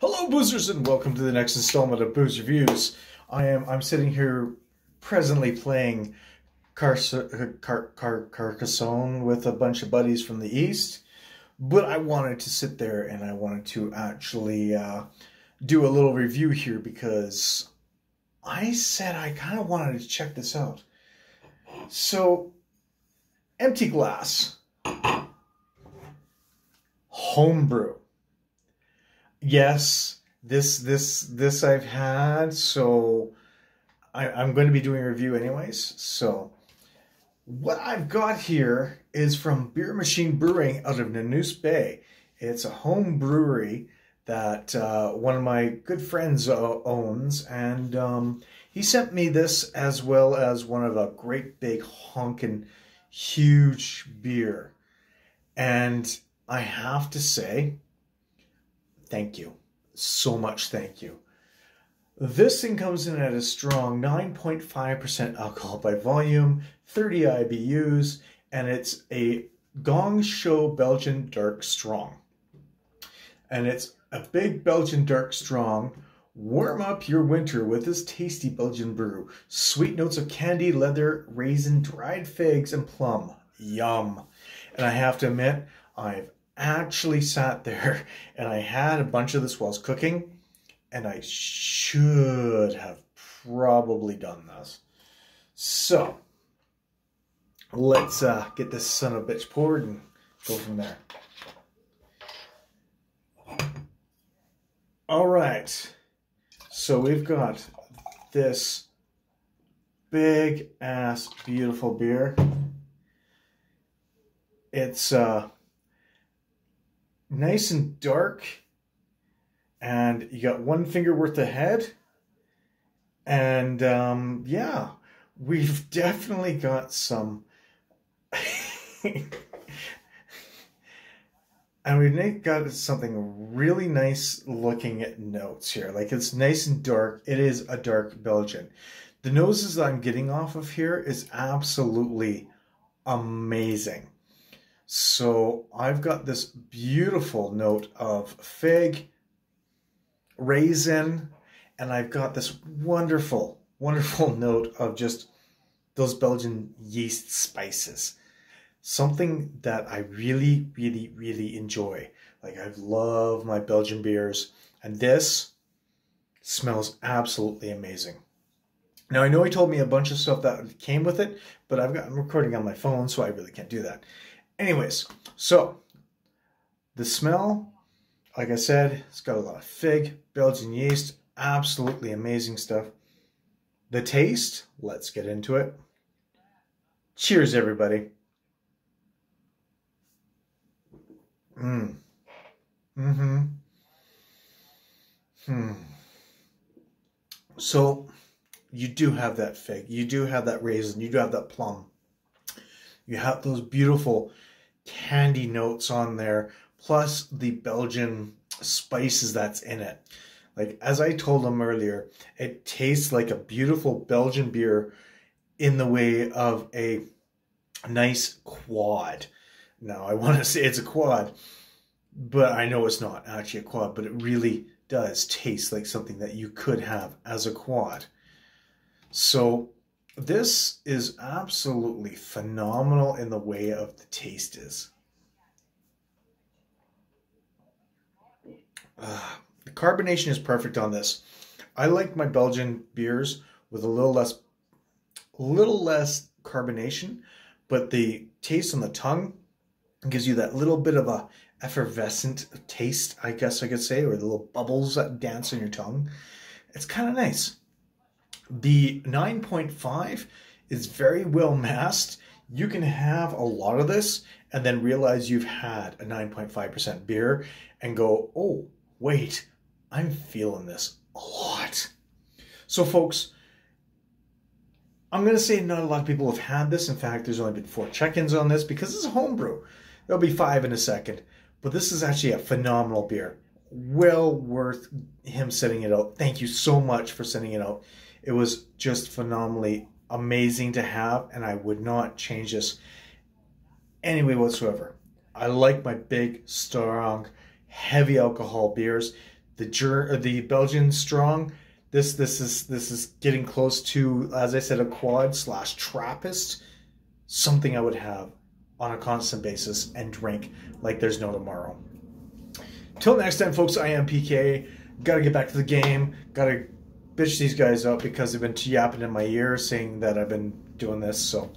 Hello, boozers, and welcome to the next installment of Booze Reviews. I am I'm sitting here presently playing Car- Car- Car- Carcassonne with a bunch of buddies from the east, but I wanted to sit there and I wanted to actually uh, do a little review here because I said I kind of wanted to check this out. So, empty glass, homebrew yes, this this this I've had, so I, I'm going to be doing a review anyways. So what I've got here is from Beer Machine Brewing out of Nanoose Bay. It's a home brewery that uh, one of my good friends uh, owns, and um, he sent me this as well as one of a great big honking huge beer. And I have to say, Thank you. So much thank you. This thing comes in at a strong 9.5% alcohol by volume, 30 IBUs, and it's a Gong Show Belgian Dark Strong. And it's a big Belgian Dark Strong. Warm up your winter with this tasty Belgian brew. Sweet notes of candy, leather, raisin, dried figs, and plum. Yum. And I have to admit, I've actually sat there and I had a bunch of this was cooking, and I should have probably done this. So let's uh, get this son of a bitch poured and go from there. All right, so we've got this big ass beautiful beer. It's uh nice and dark, and you got one finger worth of head. And um, yeah, we've definitely got some. and we've got something really nice looking at notes here. Like it's nice and dark. It is a dark Belgian. The noses that I'm getting off of here is absolutely amazing. So I've got this beautiful note of fig, raisin, and I've got this wonderful, wonderful note of just those Belgian yeast spices. Something that I really, really, really enjoy. Like I love my Belgian beers, and this smells absolutely amazing. Now I know he told me a bunch of stuff that came with it, but I've got I'm recording on my phone, so I really can't do that. Anyways, so the smell, like I said, it's got a lot of fig, Belgian yeast, absolutely amazing stuff. The taste, let's get into it. Cheers, everybody. Mmm. Mm-hmm. Hmm. So you do have that fig, you do have that raisin, you do have that plum. You have those beautiful candy notes on there, plus the Belgian spices that's in it. Like, as I told them earlier, it tastes like a beautiful Belgian beer in the way of a nice quad. Now, I want to say it's a quad, but I know it's not actually a quad, but it really does taste like something that you could have as a quad. So this is absolutely phenomenal in the way of the taste is. Uh, the carbonation is perfect on this. I like my Belgian beers with a little less, little less carbonation, but the taste on the tongue gives you that little bit of a effervescent taste, I guess I could say, or the little bubbles that dance on your tongue. It's kind of nice. The 9.5 is very well masked. You can have a lot of this and then realize you've had a 9.5% beer and go, oh, wait, I'm feeling this a lot. So, folks, I'm going to say not a lot of people have had this. In fact, there's only been four check ins on this because it's a homebrew. There'll be five in a second. But this is actually a phenomenal beer. Well worth him sending it out. Thank you so much for sending it out. It was just phenomenally amazing to have, and I would not change this anyway whatsoever. I like my big, strong, heavy alcohol beers. the Ger- uh, the Belgian strong. This this is this is getting close to, as I said, a quad slash Trappist. Something I would have on a constant basis and drink like there's no tomorrow. Till next time, folks. I am PK. Got to get back to the game. Got to bitch these guys up because they've been yapping in my ear saying that I've been doing this. So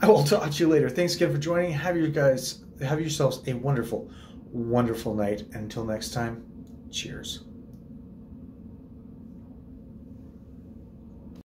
I will talk to you later. Thanks again for joining. Have you guys have yourselves a wonderful, wonderful night. Until next time, cheers.